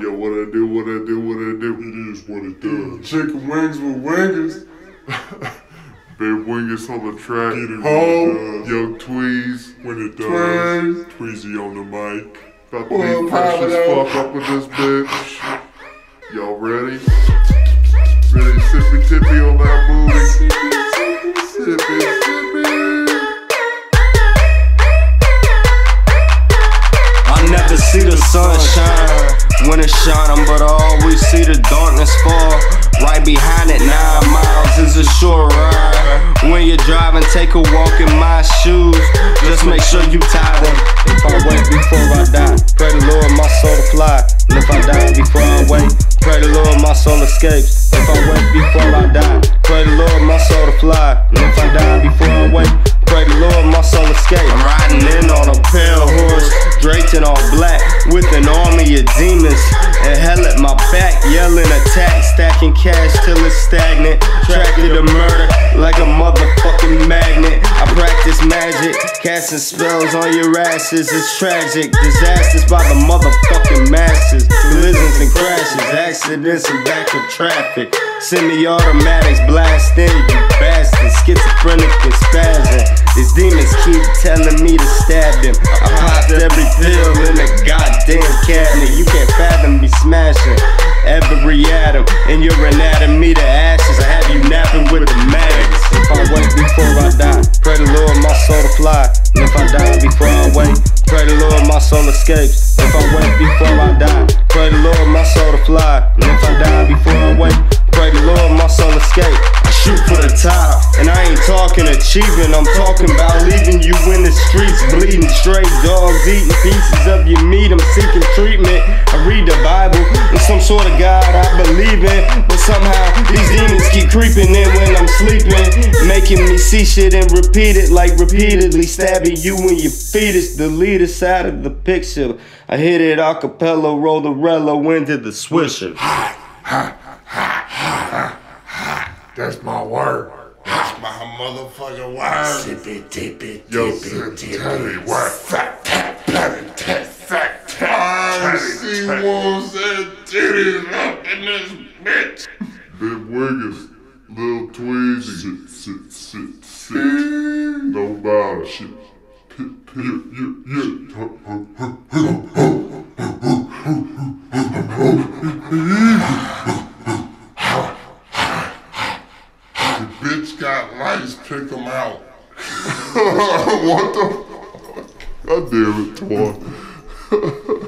Yo, what I do, what I do, what I do. It is what it does. Chicken wings with wingers. Bib Wingus on the track. Get it Home. when it Young Tweez. When it Tweez. does. Tweezy on the mic. About to Well, be fresh as fuck up with this bitch. Y'all ready? Ready sippy tippy on that booty. Sippy sippy. See the sunshine when it's shining, but I always see the darkness fall. Right behind it, nine miles is a short ride. When you're driving, take a walk in my shoes. Just make sure you tie them. If I wait before I die, pray the Lord my soul to fly. And if I die before I wait, pray the Lord my soul escapes. If I wait before I die, pray the Lord my soul to fly. Draped in all black, with an army of demons. And hell at my back, yelling attack, stacking cash till it's stagnant. Attracted to murder like a motherfucking magnet. I practice magic, casting spells on your asses. It's tragic, disasters by the motherfucking masses. Collisions and crashes, accidents and back of traffic. Semi-automatics blasting, you bastard. Schizophrenic and spazzing. These demons keep telling me to stab them. I every pill in the goddamn cabinet. You can't fathom me smashing every atom in your anatomy to ashes. I have you napping with the maggots. If I wait before I die, pray the Lord my soul to fly. And if I die before I wait, pray the Lord my soul escapes. If I wait before I die, pray the Lord my soul to fly. And if I die before I wait, talking achieving. I'm talking about leaving you in the streets, bleeding straight dogs, eating pieces of your meat. I'm seeking treatment. I read the Bible and some sort of God I believe in, but somehow these demons keep creeping in when I'm sleeping, making me see shit and repeat it like repeatedly stabbing you in your fetus. Delete us out of the picture. I hit it a cappella, roll the rello into the swisher. That's my word. My motherfucking word. Tip it, tip it, Yo, tip it, tip tip tatty it. whack. Fat tat, patty tat, fat tat. I see wolves and titties up in this bitch. Bib Wingus. Lil Tweezy. Sit, sit, sit, sit. No bow shit. Pit, pit, you, you, you. The bitch got lice, pick them out. what the? God damn it, Twan.